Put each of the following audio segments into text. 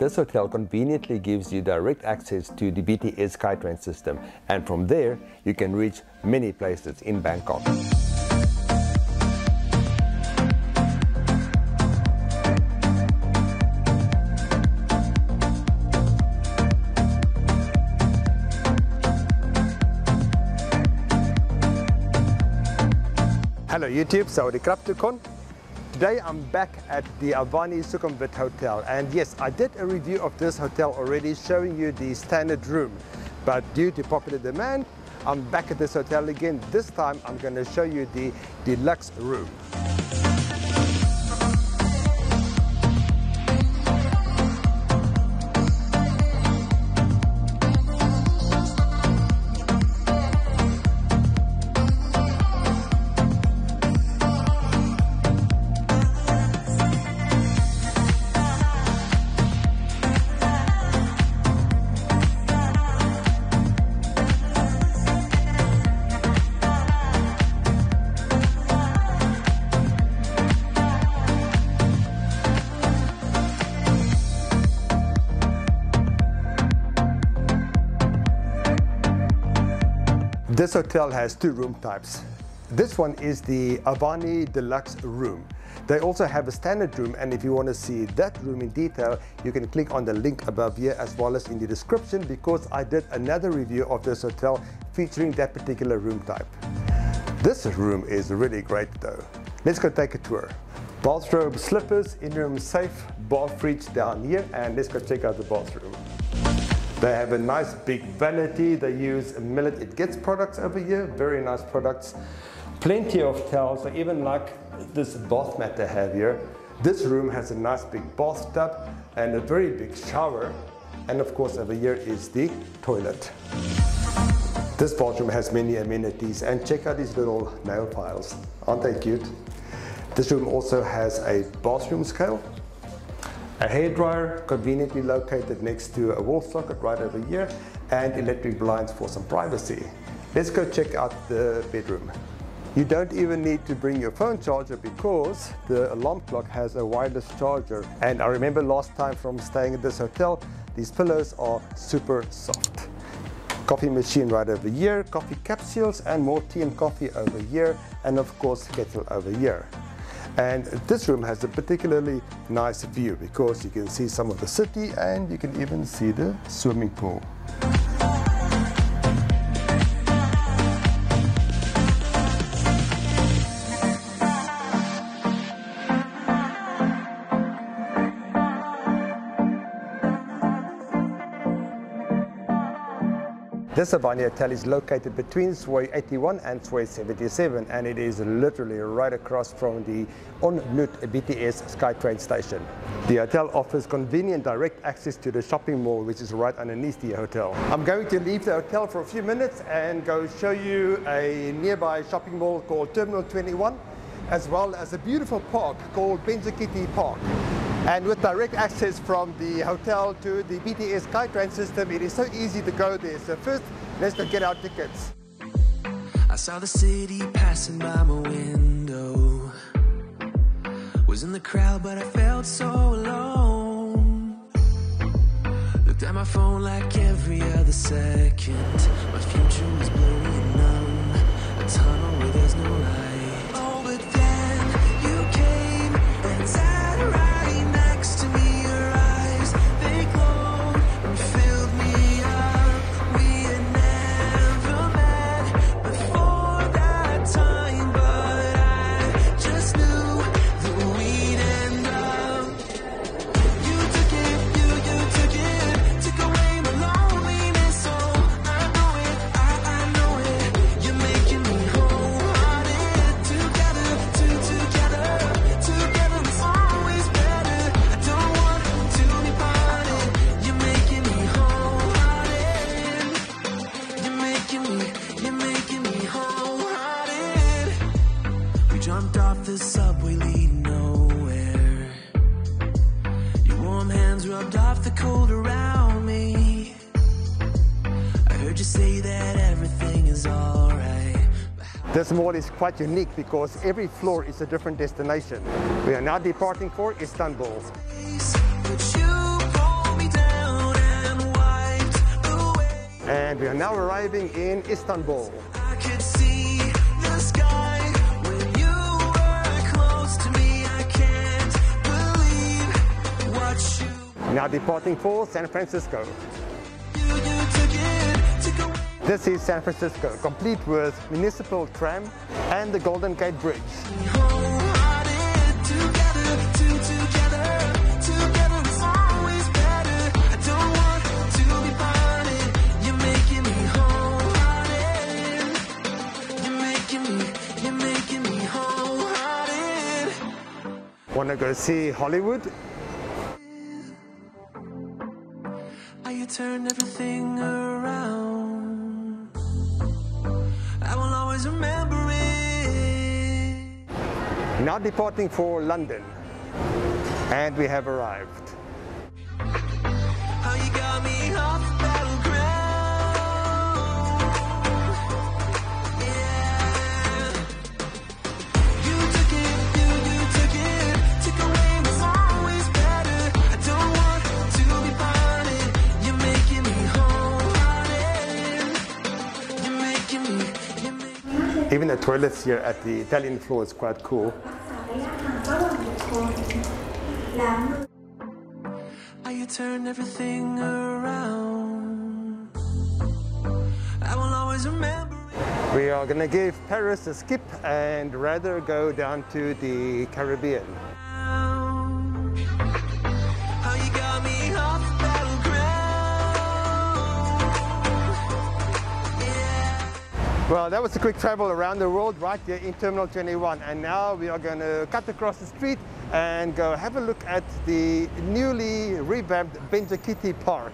This hotel conveniently gives you direct access to the BTS SkyTrain system and from there you can reach many places in Bangkok. Hello YouTube, Saudi Kraptukon. Today I'm back at the Avani Sukhumvit Hotel and yes, I did a review of this hotel already showing you the standard room. But due to popular demand, I'm back at this hotel again. This time I'm going to show you the deluxe room. This hotel has two room types. This one is the Avani Deluxe room. They also have a standard room and if you want to see that room in detail, you can click on the link above here as well as in the description because I did another review of this hotel featuring that particular room type. This room is really great though. Let's go take a tour. Bathrobe slippers, in-room safe, bath fridge down here and let's go check out the bathroom. They have a nice big vanity. They use a Millet It Gets products over here, very nice products. Plenty of towels, even like this bath mat they have here. This room has a nice big bathtub and a very big shower. And of course over here is the toilet. This bathroom has many amenities and check out these little nail files. Aren't they cute? This room also has a bathroom scale a hairdryer conveniently located next to a wall socket right over here and electric blinds for some privacy. Let's go check out the bedroom. You don't even need to bring your phone charger because the alarm clock has a wireless charger. And I remember last time from staying at this hotel, these pillows are super soft. Coffee machine right over here, coffee capsules and more tea and coffee over here, and of course kettle over here. And this room has a particularly nice view because you can see some of the city and you can even see the swimming pool. This Avani Hotel is located between Soi 81 and Soi 77 and it is literally right across from the On Nut BTS SkyTrain station. The hotel offers convenient direct access to the shopping mall which is right underneath the hotel. I'm going to leave the hotel for a few minutes and go show you a nearby shopping mall called Terminal 21 as well as a beautiful park called Benjakitti Park. And with direct access from the hotel to the BTS SkyTrain system, it is so easy to go there. So first, let's go get our tickets. I saw the city passing by my window. Was in the crowd, but I felt so alone. Looked at my phone like every other second. My future was blurry and numb. A tunnel where there's no light. This mall is quite unique because every floor is a different destination. We are now departing for Istanbul. And we are now arriving in Istanbul. Now departing for San Francisco. You, you this is San Francisco, complete with municipal tram and the Golden Gate Bridge. I. Wanna go see Hollywood? How you turn everything around. Always remember it. Now departing for London. And we have arrived. Even the toilets here at the Italian floor is quite cool. I turn everything around. I will always remember. We are gonna give Paris a skip and rather go down to the Caribbean. Well, that was a quick travel around the world right here in Terminal 21. And now we are going to cut across the street and go have a look at the newly revamped Benjakitti Park.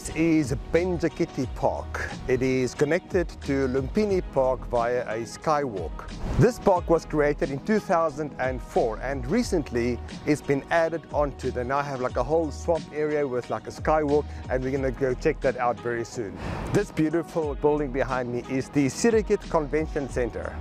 This is Benjakitti Park. It is connected to Lumpini Park via a skywalk. This park was created in 2004 and recently it's been added onto. They now have like a whole swamp area with like a skywalk and we're gonna go check that out very soon. This beautiful building behind me is the Sirikit Convention Center.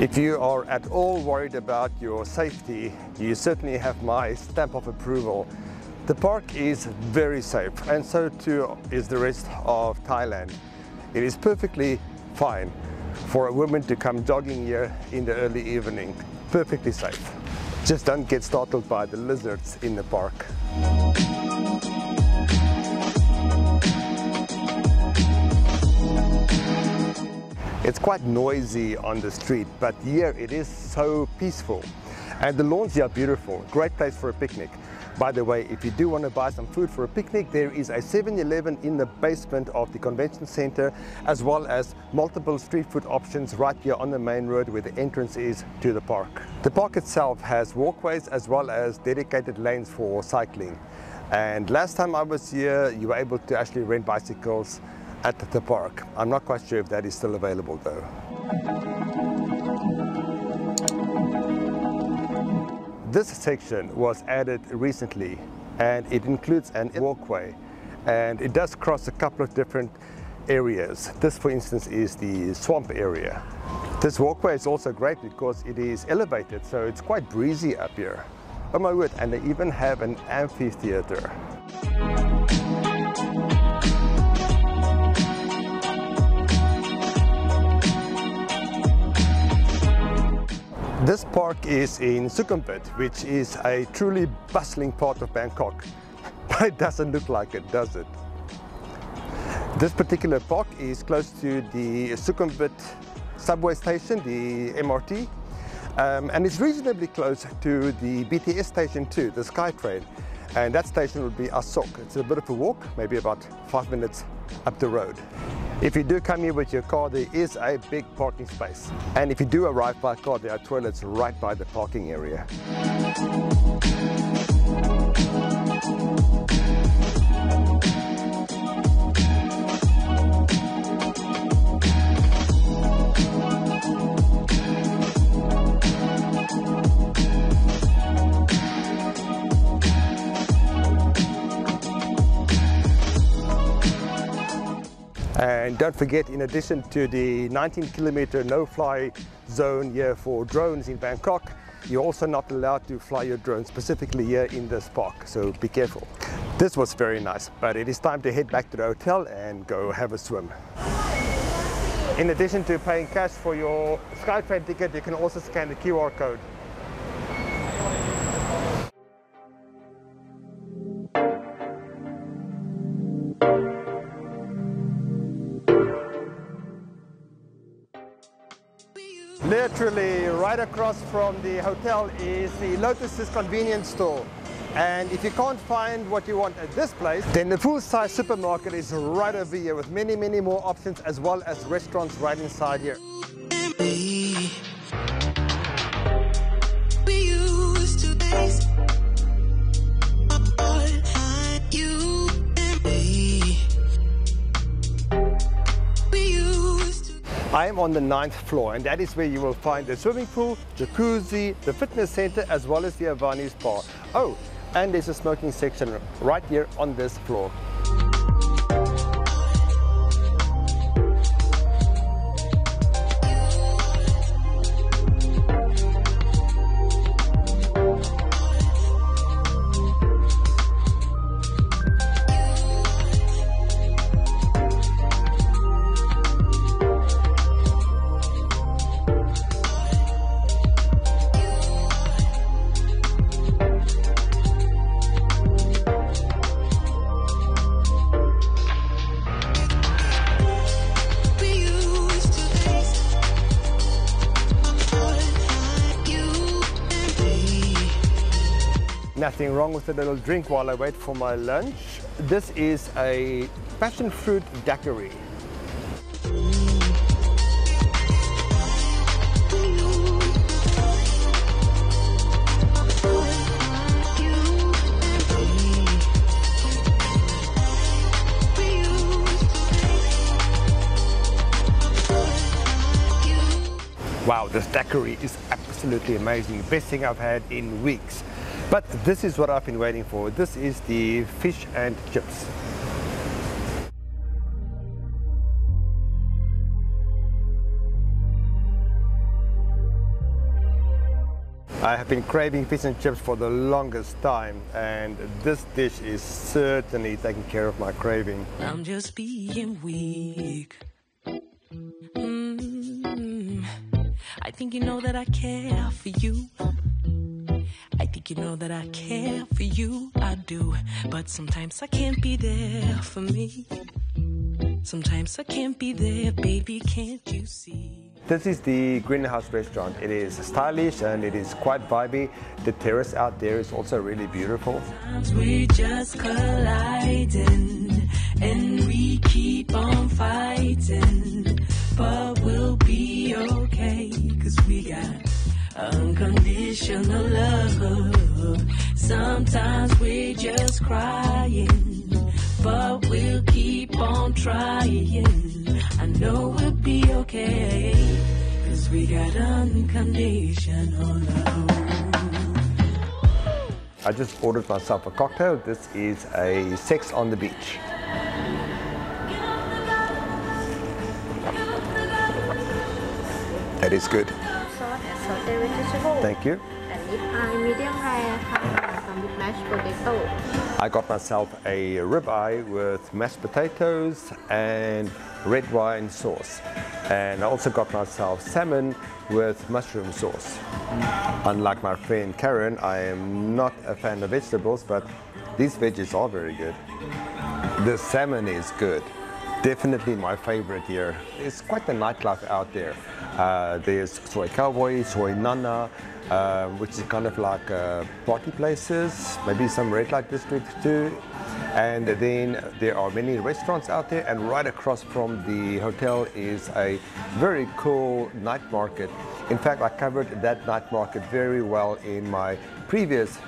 If you are at all worried about your safety, you certainly have my stamp of approval. The park is very safe and so too is the rest of Thailand. It is perfectly fine for a woman to come jogging here in the early evening. Perfectly safe. Just don't get startled by the lizards in the park. It's quite noisy on the street, but here it is so peaceful. And the lawns here are beautiful, great place for a picnic. By the way, if you do want to buy some food for a picnic, there is a 7-Eleven in the basement of the convention center, as well as multiple street food options right here on the main road where the entrance is to the park. The park itself has walkways as well as dedicated lanes for cycling. And last time I was here, you were able to actually rent bicycles at the park. I'm not quite sure if that is still available though. This section was added recently and it includes an walkway and it does cross a couple of different areas. This for instance is the swamp area. This walkway is also great because it is elevated so it's quite breezy up here. Oh my word, and they even have an amphitheater. This park is in Sukhumvit, which is a truly bustling part of Bangkok. But it doesn't look like it, does it? This particular park is close to the Sukhumvit subway station, the MRT, um, and it's reasonably close to the BTS station too, the SkyTrain. And that station would be Asok. It's a bit of a walk, maybe about five minutes up the road. If you do come here with your car, there is a big parking space. And if you do arrive by car, there are toilets right by the parking area. And don't forget, in addition to the 19 kilometer no-fly zone here for drones in Bangkok, you're also not allowed to fly your drone specifically here in this park, so be careful. This was very nice, but it is time to head back to the hotel and go have a swim. In addition to paying cash for your SkyTrain ticket, you can also scan the QR code. Literally right across from the hotel is the Lotus's convenience store. And if you can't find what you want at this place, then the full-size supermarket is right over here with many, many more options as well as restaurants right inside here. I am on the ninth floor and that is where you will find the swimming pool, jacuzzi, the fitness center as well as the Avani spa. Oh, and there's a smoking section right here on this floor. Nothing wrong with a little drink while I wait for my lunch. This is a passion fruit daiquiri. Wow, this daiquiri is absolutely amazing. Best thing I've had in weeks. But this is what I've been waiting for. This is the fish and chips. I have been craving fish and chips for the longest time and this dish is certainly taking care of my craving. I'm just being weak. Mm, I think you know that I care for you. Think you know that I care for you. I do. But sometimes I can't be there for me. Sometimes I can't be there, baby. Can't you see? This is the Greenhouse restaurant. It is stylish and it is quite vibey. The terrace out there is also really beautiful. Sometimes we just colliding and we keep on fighting. But we'll be okay, cause we got unconditional love. Sometimes we're just crying, but we'll keep on trying. I know we'll be okay, cause we got unconditional love. I just ordered myself a cocktail. This is a sex on the beach. That is good. Thank you. And rib eye medium raresome with mashed potato. I got myself a ribeye with mashed potatoes and red wine sauce. And I also got myself salmon with mushroom sauce. Unlike my friend Karen, I am not a fan of vegetables, but these veggies are very good. The salmon is good. Definitely my favorite here. It's quite the nightlife out there. Uh, there's Soi Cowboy, Soi Nana, uh, which is kind of like uh, party places, maybe some red light districts too. And then there are many restaurants out there, and right across from the hotel is a very cool night market. In fact, I covered that night market very well in my previous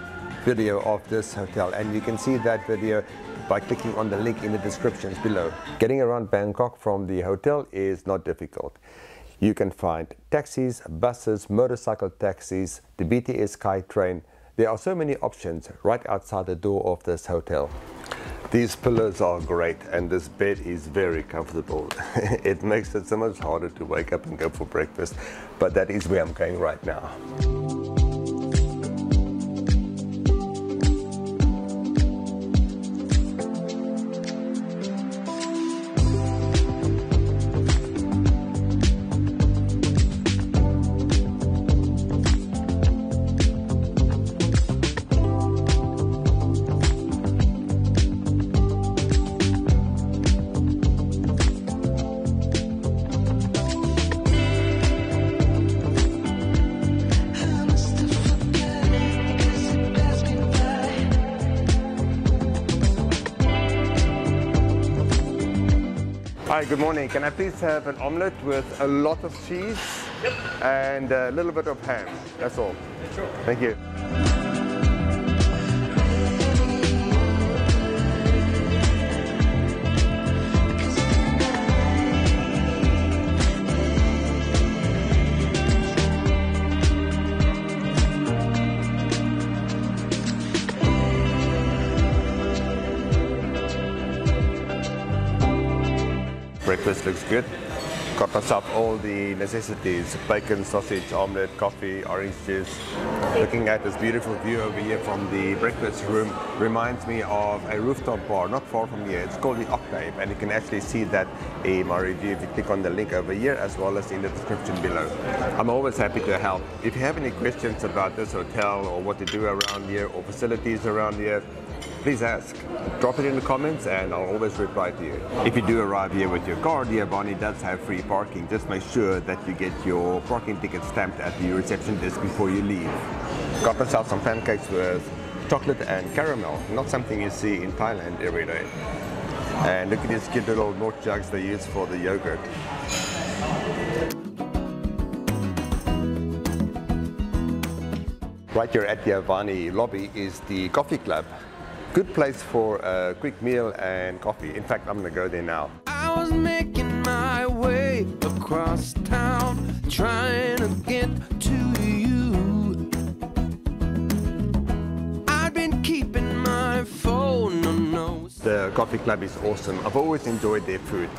video of this hotel and you can see that video by clicking on the link in the descriptions below. Getting around Bangkok from the hotel is not difficult. You can find taxis, buses, motorcycle taxis, the BTS Sky train. There are so many options right outside the door of this hotel. These pillows are great and this bed is very comfortable. it makes it so much harder to wake up and go for breakfast, but that is where I'm going right now. Hi, good morning. Can I please have an omelette with a lot of cheese and a little bit of ham? That's all. Sure. Thank you. Looks good. Got myself all the necessities, bacon, sausage, omelette, coffee, orange juice. Looking at this beautiful view over here from the breakfast room reminds me of a rooftop bar not far from here. It's called the Octave and you can actually see that in my review if you click on the link over here as well as in the description below. I'm always happy to help. If you have any questions about this hotel or what to do around here or facilities around here, please ask. Drop it in the comments and I'll always reply to you. If you do arrive here with your car, the Avani does have free parking. Just make sure that you get your parking ticket stamped at the reception desk before you leave. Got myself some pancakes with chocolate and caramel. Not something you see in Thailand every day. And look at these cute little milk jugs they use for the yogurt. Right here at the Avani lobby is the coffee club. Good place for a quick meal and coffee. In fact, I'm gonna go there now. I was making my way across town, trying to get to you. I've been keeping my phone on no. The coffee club is awesome. I've always enjoyed their food.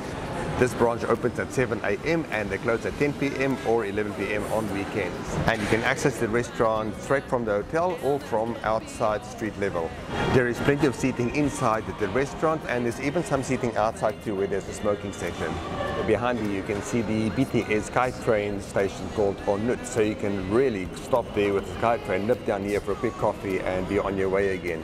This branch opens at 7 a.m. and they close at 10 p.m. or 11 p.m. on weekends. And you can access the restaurant straight from the hotel or from outside street level. There is plenty of seating inside the restaurant and there's even some seating outside too where there's a smoking section. Behind you, you can see the BTS SkyTrain station called On Nut. So you can really stop there with the SkyTrain, nip down here for a quick coffee and be on your way again.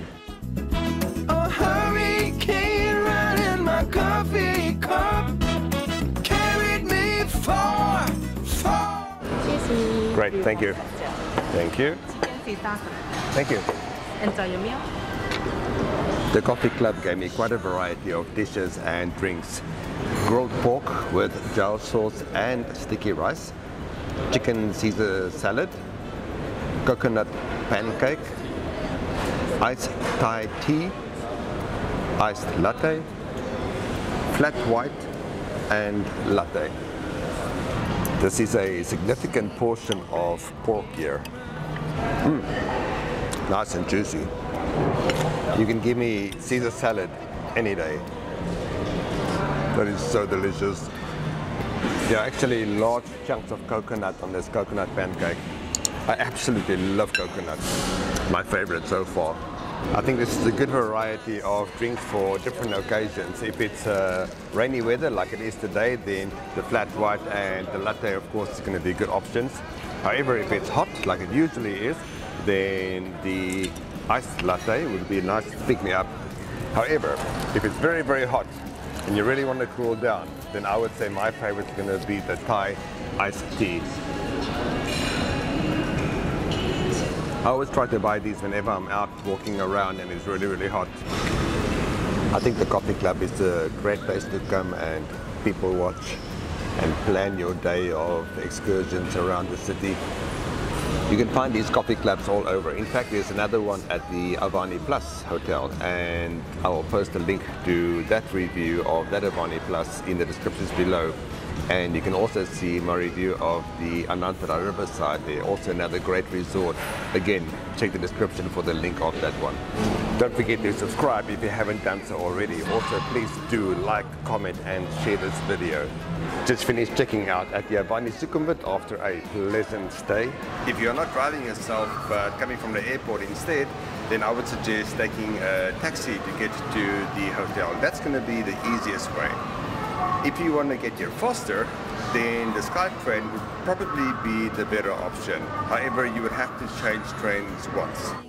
Great, thank you. Thank you. Thank you. Enjoy your meal. The coffee club gave me quite a variety of dishes and drinks. Grilled pork with jaew sauce and sticky rice, chicken Caesar salad, coconut pancake, iced Thai tea, iced latte, flat white and latte. This is a significant portion of pork here. Mm. Nice and juicy. You can give me Caesar salad any day. That is so delicious. There are actually large chunks of coconut on this coconut pancake. I absolutely love coconut. My favorite so far. I think this is a good variety of drinks for different occasions. If it's uh, rainy weather like it is today, then the flat white and the latte, of course, is going to be good options. However, if it's hot, like it usually is, then the iced latte would be a nice pick-me-up. However, if it's very, very hot and you really want to cool down, then I would say my favorite is going to be the Thai iced tea. I always try to buy these whenever I'm out walking around and it's really, really hot. I think the coffee club is a great place to come and people watch and plan your day of excursions around the city. You can find these coffee clubs all over. In fact, there's another one at the Avani Plus Hotel, and I will post a link to that review of that Avani Plus in the descriptions below. And you can also see my review of the Anantara Riverside there, also another great resort. Again, check the description for the link of that one. Don't forget to subscribe if you haven't done so already. Also, please do like, comment and share this video. Just finished checking out at the Avani Sukhumvit after a pleasant stay. If you're not driving yourself but coming from the airport instead, then I would suggest taking a taxi to get to the hotel. That's going to be the easiest way. If you want to get here faster, then the SkyTrain would probably be the better option. However, you would have to change trains once.